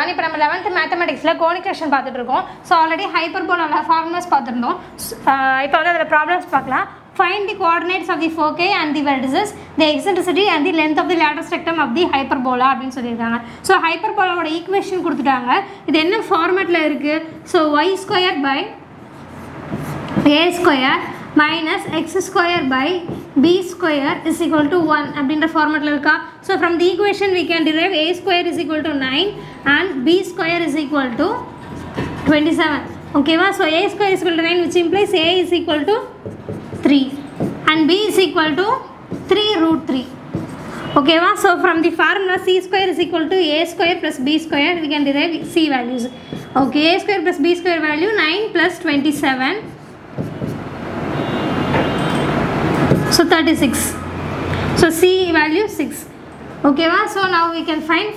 One இப்போ நம்ம eleventh மேத்தமெட்டிக்ஸில் கோனிகேஷன் பார்த்துட்டு இருக்கோம். ஸோ ஆல்ரெடி ஹைப்பர் ஹைப்பர்போலோட ஃபார்முலாஸ் பார்த்துருந்தோம். இப்போ வந்து அதில் ப்ராப்ளம்ஸ் பார்க்கலாம். Find the coordinates of the foci and the vertices the eccentricity and the length of the latus rectum of the hyperbola அப்படின்னு சொல்லியிருக்காங்க. ஸோ ஹைப்பர்போலாவோட ஈக்குவேஷன் கொடுத்துட்டாங்க. இது என்ன ஃபார்மேட்டில் இருக்குது so y square by a square minus x square by b square is equal to 1 அப்படின்ற ஃபார்மேட்டில் இருக்கா so from the equation we can derive a square is equal to 9 and b square is equal to 27 ஓகேவா so a square is equal to 9 which implies a is equal to 3 and b is equal to 3 root 3 ஓகேவா so from the formula C square is equal to A square plus B square we can derive C values okay A square plus B square value nine plus twenty seven So 36. So C value 6. Okay, va? so now we can find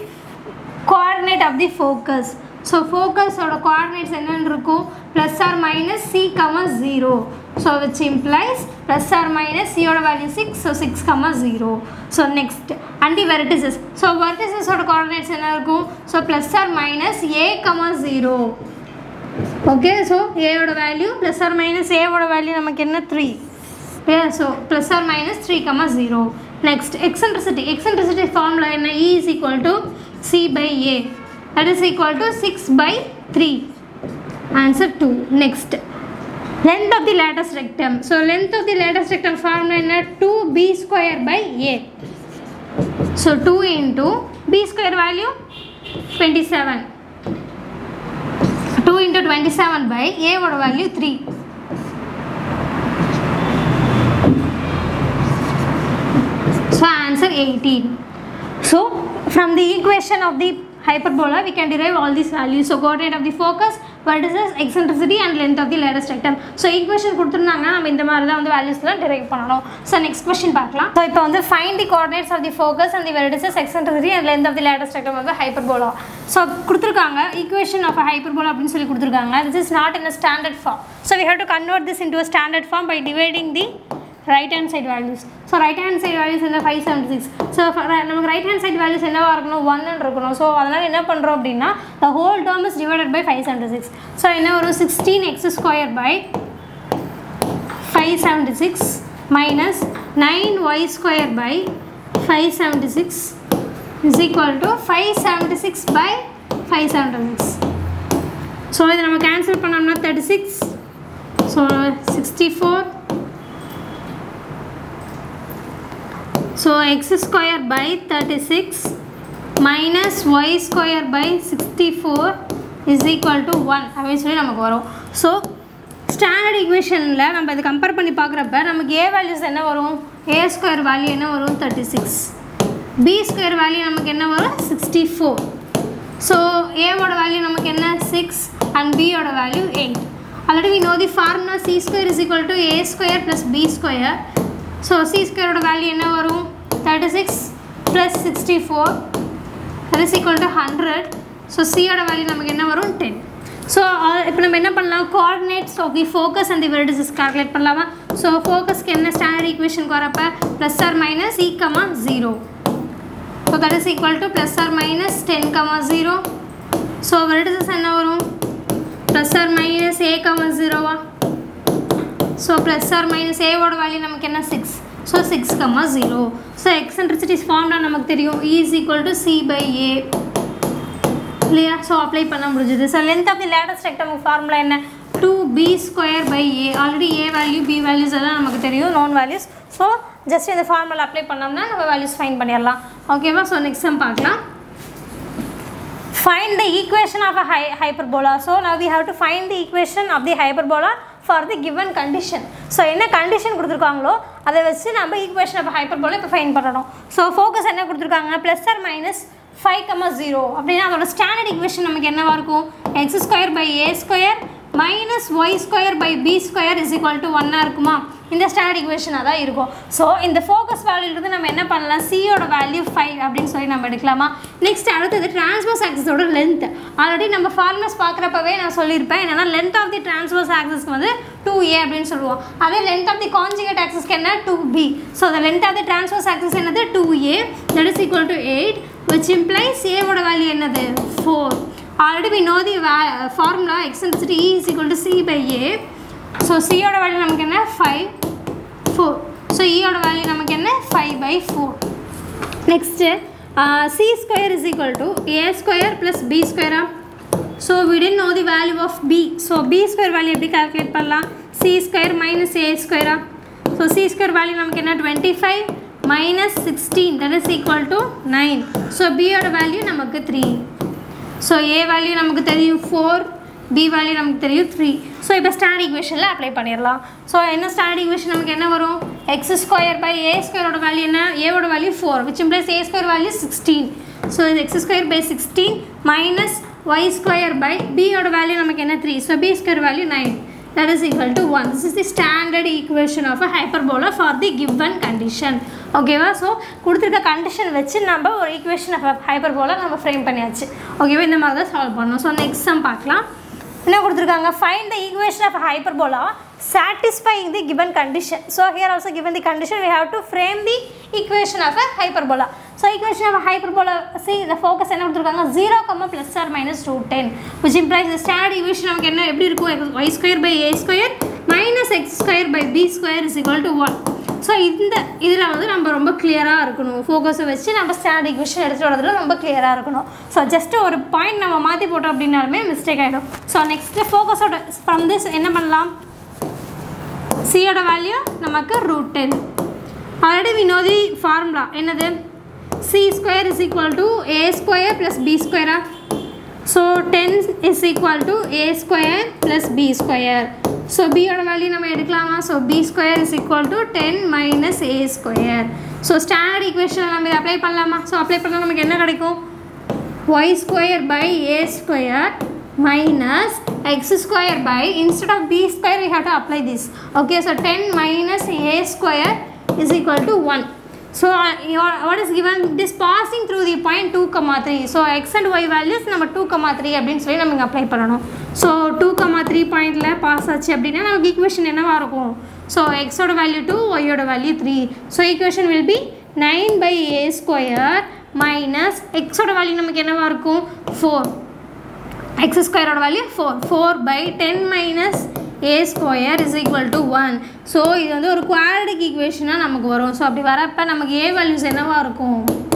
coordinate of the focus. So focus ஓட coordinates என்னன்னு இருக்கும் plus or minus C comma 0. So which implies plus or minus C ஓட value 6. So 6 comma 0. So next and the vertices. So vertices ஓட coordinates என்ன இருக்கும் So plus or minus A comma 0. Okay so ஏவோட value plus or minus ஏவோட value நமக்கு என்ன three Yeah, so plus or minus 3 comma 0. Next eccentricity. Eccentricity formula in E is equal to C by A. That is equal to 6 by 3. Answer 2. Next length of the lattice rectum. So length of the lattice rectum formula in 2b square by A. So 2 into b square value 27. 2 into 27 by A what value 3. So answer 18. So from the equation of the hyperbola we can derive all these values. So coordinate of the focus, vertices, eccentricity and length of the lattice rectum. So equation கொடுத்துருந்தாங்கன்னா நம்ம இந்த மாதிரி தான் வந்து வேல்யூஸ்லாம் derive பண்ணணும். So next question பார்க்கலாம். So இப்போ வந்து find the coordinates of the focus and the vertices, eccentricity and length of the lattice rectum of the hyperbola. So கொடுத்துருக்காங்க equation of a hyperbola அப்படின்னு சொல்லி கொடுத்துருக்காங்க. This is not in a standard form. So we have to convert this into a standard form by dividing the right hand side values so right hand side values என்ன five seventy six so நமக்கு right hand side values என்னவா இருக்கணும் ஒன்னு இருக்கணும் so அதனால் என்ன பண்ணுறோம் அப்படின்னா the whole term is divided by five seventy six so என்ன வரும் sixteen X square by five seventy six minus nine Y square by five seventy six is equal to five seventy six by five seventy six so இதை நம்ம cancel பண்ணோம்னா thirty six so sixty four So x square by 36 minus y square by 64 is equal to 1 அப்படின்னு சொல்லி நமக்கு வரும். So standard ஈக்குவேஷனில் நம்ம இதை கம்பேர் பண்ணி பார்க்குறப்ப நமக்கு ஏ வேல்யூஸ் என்ன வரும்? ஏ ஸ்கொயர் வேல்யூ என்ன வரும்? Thirty six b square value நமக்கு என்ன வரும்? சிக்ஸ்டி ஃபோர் ஸோ ஏவோட வேல்யூ நமக்கு என்ன? சிக்ஸ் அண்ட் பியோட value eight already we know the formula c square is equal to a square plus b square so c ஸ்கொயரோட வேல்யூ என்ன வரும்? Thirty six plus sixty four அது is equal to hundred so சியோட value நமக்கு என்ன வரும்? Ten so இப்போ நம்ம என்ன பண்ணலாம்? Coordinates of the focus and the vertices calculate பண்ணலாமா? ஸோ ஃபோக்கஸ்க்கு என்ன ஸ்டாண்டர்ட் ஈக்குவேஷனுக்கு வரப்போ? Plus or minus e comma zero so that is equal to plus or minus ten comma zero so vertices என்ன வரும்? Plus or minus a comma ஜீரோவா so plus or minus ஏவோட value நமக்கு என்ன six so six comma zero so eccentricities ஃபார்ம்லாம் நமக்கு தெரியும் E is equal to C by A இல்லையா so apply பண்ண முடிஞ்சது so length of the latus rectum formula என்ன two B square by A already A value B values எல்லாம் நமக்கு தெரியும் known values so just இந்த ஃபார்முலா அப்ளை பண்ணோம்னா நம்ம வேல்யூஸ் ஃபைன் பண்ணிடலாம் ஓகேவா ஸோ நெக்ஸ்ட் டைம் பார்க்கலாம் find the equation of a hy hyperbola so now we have to find the equation of the hyperbola for the given condition so என்ன condition கொடுத்துருக்காங்களோ அதை வச்சு நம்ம ஈக்குவேஷன் ஆஃப் ஹைப்பர்போல இப்போ fine பண்ணணும். ஸோ ஃபோக்கஸ் என்ன கொடுத்துருக்காங்க? Plus or minus five comma zero அப்படின்னா அதோட ஸ்டாண்டர்ட் ஈக்குவேஷன் நமக்கு என்னவாக இருக்கும்? X square by a square minus y square by b square is equal to ஒன்னாக இருக்குமா? இந்த ஸ்டாண்டர்ட் ஈக்குவேஷனாக தான் இருக்கும். ஸோ இந்த ஃபோக்கஸ் வேல்யூலேருந்து நம்ம என்ன பண்ணலாம்? சியோட வேல்யூ ஃபைவ் அப்படின்னு சொல்லி நம்ம எடுக்கலாமா? நெக்ஸ்ட் அடுத்தது டிரான்ஸ்வர்ஸ் ஆக்சஸோட லென்த் ஆல்ரெடி நம்ம ஃபார்மர்ஸ் பார்க்குறப்பவே நான் சொல்லியிருப்பேன். என்னன்னா லென்த் ஆஃப் தி டிரான்ஸ்வர்ஸ் ஆக்சஸ்க்கு வந்து டூ ஏ அப்படின்னு சொல்லுவோம். அதே லென்த் ஆஃப் தி கான்ஜிகேட் ஆக்சஸ்க்கு என்ன? டூ பி ஸோ அந்த length of the transverse axis என்னது? Two a that is equal to eight which implies ஏவோட வேல்யூ என்னது? Four already we know the formula x eccentricity E is equal to c by a so சியோட value நமக்கு என்ன? Five four so இயோட value நமக்கு என்ன? Five by four next c square is equal to a square plus b ஸ்கொயரா so we didn't know the value of b so b square value எப்படி calculate பண்ணலாம்? C square minus a ஸ்கொயரா so c square value நமக்கு என்ன? Twenty five minus sixteen that is equal to nine so பியோட value நமக்கு three so a value நமக்கு தெரியும் four b value நமக்கு தெரியும் த்ரீ ஸோ இப்போ ஸ்டாண்டர்ட் ஈக்குவேஷனில் அப்ளை பண்ணிடலாம் ஸோ என்ன ஸ்டாண்டர்ட் ஈக்குவேஷன் நமக்கு என்ன வரும்? எக்ஸ் ஸ்கொயர் பை ஏ ஸ்கொயரோட வேல்யூ என்ன? ஏவோட value four which implies a square value sixteen so இது x square by sixteen minus y square by பியோட வேல்யூ நமக்கு என்ன three so b square value nine that is equal to 1 this is the standard equation of a hyperbola for the given condition ஓகேவா so கொடுத்துருக்க condition வச்சு நம்ம ஒரு equation of hyperbola நம்ம frame பண்ணியாச்சு ஓகேவா இந்த மாதிரி தான் சால்வ் பண்ணணும் ஸோ நெக்ஸ்ட் சம் பார்க்கலாம் என்ன கொடுத்துருக்காங்க find the equation of hyperbola satisfying the given condition so here also given the condition we have to frame the equation of a hyperbola so equation of a hyperbola see the என்ன கொடுத்துருக்காங்க? 0 comma plus or minus root 10 which implies the standard equation நமக்கு என்ன எப்படி இருக்கும்? Y square by a square minus x square by b square is equal to 1 so இந்த இதில் வந்து நம்ம ரொம்ப கிளியராக இருக்கணும். ஃபோக்கஸை வச்சு நம்ம ஸ்டாண்டர்ட் ஈக்குவேஷன் எடுத்துகிட்டு வரதுல ரொம்ப கிளியராக இருக்கணும். ஸோ ஜஸ்ட் ஒரு பாயிண்ட் நம்ம மாற்றி போட்டோம் அப்படின்னாலுமே மிஸ்டேக் ஆகிடும் ஸோ நெக்ஸ்ட்டு ஃபோக்கஸோட ஃப்ரம் திஸ் என்ன பண்ணலாம்? சியோட வேல்யூ நமக்கு root ten already we know the formula என்னது? C square is equal to A square plus B ஸ்கொயரா so ten is equal to A square plus B square so பியோட value நம்ம எடுக்கலாமா so B square is equal to ten minus A square so standard equation நம்ம இதை apply பண்ணலாமா so apply பண்ணால் நமக்கு என்ன கிடைக்கும் y square by a square minus x square by instead of b square we have to apply this okay so 10 minus a square is equal to 1 so uh, your, what is given. It through passing through the point 2 comma 3 so x and y values நம்ம 2 comma 3 அப்படின்னு சொல்லி நம்ம இங்கே apply பண்ணணும். So two comma three பாயிண்டில் pass ஆச்சு அப்படின்னா நமக்கு ஈக்குவேஷன் என்னவாக இருக்கும்? ஸோ எக்ஸோட வேல்யூ டூ ஒய்யோட value three so equation will be nine by a square minus எக்ஸோட வேல்யூ நமக்கு என்னவாக இருக்கும்? ஃபோர் எக்ஸ் ஸ்கொயரோட value four four by ten minus a square is equal to one so இது வந்து ஒரு குவாடிக் ஈக்குவேஷனாக நமக்கு வரும். ஸோ அப்படி வரப்போ நமக்கு ஏ வேல்யூஸ் என்னவாக இருக்கும்?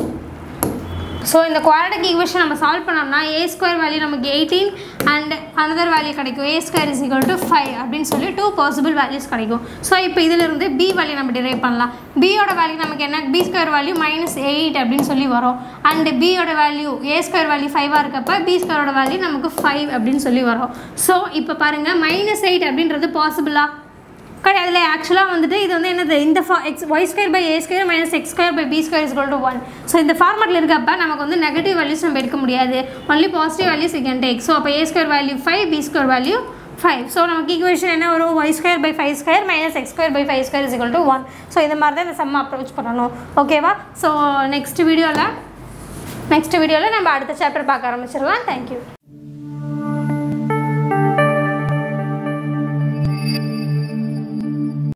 ஸோ இந்த குவாரடிக் ஈக்குவேஷன் நம்ம சால்வ் பண்ணோம்னா ஏ ஸ்கொயர் வேல்யூ நமக்கு எயிட்டீன் அண்ட் அனதர் வேல்யூ கிடைக்கும். A square is equal to five அப்படின்னு சொல்லி டூ பாசிபிள் வேல்யூஸ் கிடைக்கும். ஸோ இப்போ இதிலிருந்து பி வேல்யூ நம்ம டிரைவ் பண்ணலாம். பியோட வேல்யூ நமக்கு என்ன? B square value minus eight அப்படின்னு சொல்லி வரும். அண்ட் பியோட வேல்யூ ஏ ஸ்கொயர் வேல்யூ ஃபைவாக இருக்கப்ப பி ஸ்கொயரோட வேல்யூ நமக்கு ஃபைவ் அப்படின்னு சொல்லி வரும். ஸோ இப்போ பாருங்கள் மைனஸ் எயிட் அப்படின்றது பாசிபிளா கிடையாது. ஆக்சுவலாக வந்துட்டு இது வந்து என்னது? இந்த ஃபா x y square by a square minus x square by b square is to one so இந்த ஃபார்மட்டில் இருக்கப்ப நமக்கு வந்து நெகட்டிவ் வேல்யூஸ் நம்ம எடுக்க முடியாது. Only positive values you can take so அப்போ a square value five b square value five so நமக்கு ஈக்குவேஷன் என்ன வரும்? Y square by five square minus x square by five square is to one so இந்த மாதிரி தான் இந்த செம்ம approach பண்ணணும். ஓகேவா ஸோ நெக்ஸ்ட் வீடியோவில் நெக்ஸ்ட் வீடியோவில் நம்ம அடுத்த சாப்டர் பார்க்க ஆரம்பிச்சிடலாம். தேங்க்யூ